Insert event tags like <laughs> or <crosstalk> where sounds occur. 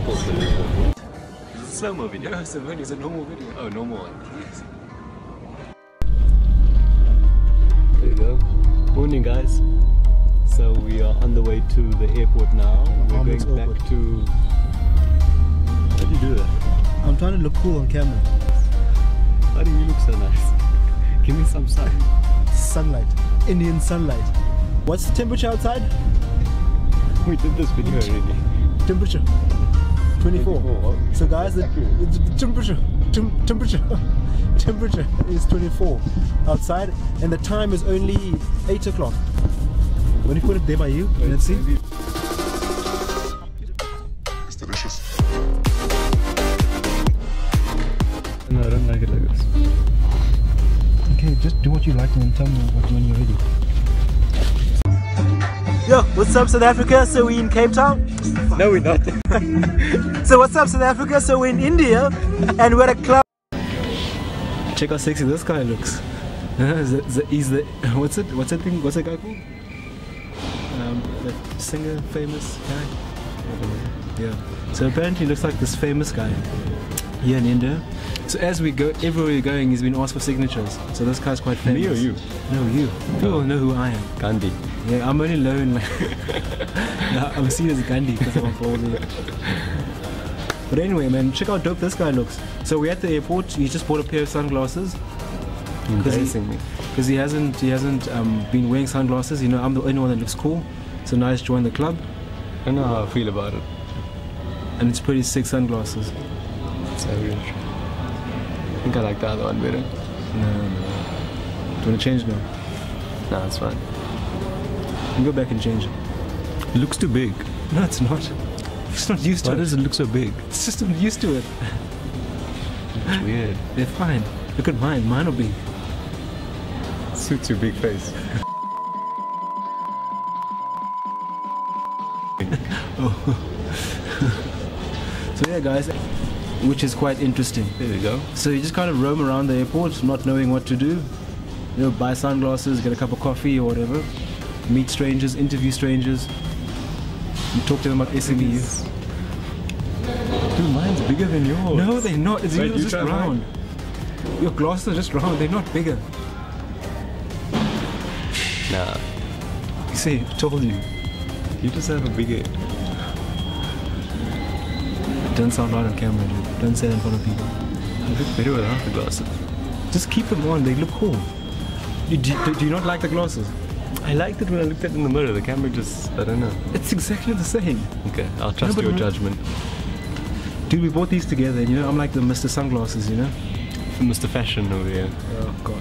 airport. The airport. It's a slow-mo video. It's a, it's a normal video. Oh, normal one. Yes. There you go. Morning, guys. So we are on the way to the airport now. We're Almonds going back Airport. to. How do you do that? I'm trying to look cool on camera. How do you look so nice? <laughs> Give me some sun. Sunlight. Indian sunlight. What's the temperature outside? We did this video already. Temperature. 24. 24. So guys, the, the the temperature, tem- temperature, <laughs> temperature is 24 outside, and the time is only 8 o'clock. When you put it there by you, let's see. It's delicious. No, I don't like it like this. Okay, just do what you like and then tell me what when you're ready. Yo, what's up South Africa? So we in Cape Town. No, we're not. <laughs> So what's up South Africa? So we're in India and we're at a club. Check how sexy this guy looks. Is it- He's the what's it? What's that thing? What's that guy called? Um, that singer, famous guy. Yeah. So apparently, he looks like this famous guy here in India. So as we go, everywhere we're going, he's been asked for signatures. So this guy's quite famous. Me or you? No, you. People know who I am. Gandhi. Yeah, I'm only known like no, <laughs> <laughs> I'm seen as Gandhi because I'm a bald But anyway, man, check how dope this guy looks. So we're at the airport. He just bought a pair of sunglasses Embarrassing me. because he hasn't he hasn't um, been wearing sunglasses. You know, I'm the only one that looks cool. So now he's joined the club, I know how I feel about it. and it's pretty sick sunglasses. Savage. I think I like the other one better. No, no. Do you want to change now? Nah, it's fine. You can go back and change it. It looks too big. No, it's not. It's not used to Why it. does it look so big? <laughs> It's just I'm used to it. It's weird. They're fine. Look at mine. Mine will be. Suits your big face. <laughs> <laughs> Oh. So yeah, guys, which is quite interesting. There you go. So you just kind of roam around the airport, not knowing what to do. You know, buy sunglasses, get a cup of coffee or whatever. Meet strangers, interview strangers. You talk to them about SMEs. Dude, mine's bigger than yours. No, they're not. It's Wait, you just try mine. round. Your glasses are just round. They're not bigger. Nah. You see, I told you. You just have a big head. Don't sound loud on camera, dude. Don't say that in front of people. You look better without the glasses. Just keep them on. They look cool. You, do, do, do you not like the glasses? I liked it when I looked at it in the mirror. The camera just, I don't know. It's exactly the same. Okay, I'll trust but your judgment. Dude, we bought these together, and you know, I'm like the Mr. Sunglasses, you know? Mr. Fashion over here. Oh gosh.